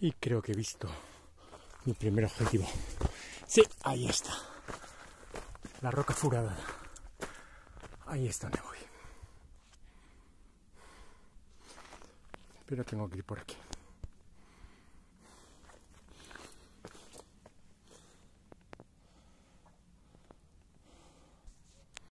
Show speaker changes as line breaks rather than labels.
Y creo que he visto mi primer objetivo. Sí, ahí está. La roca furada. Ahí está donde voy. Pero tengo que ir por aquí.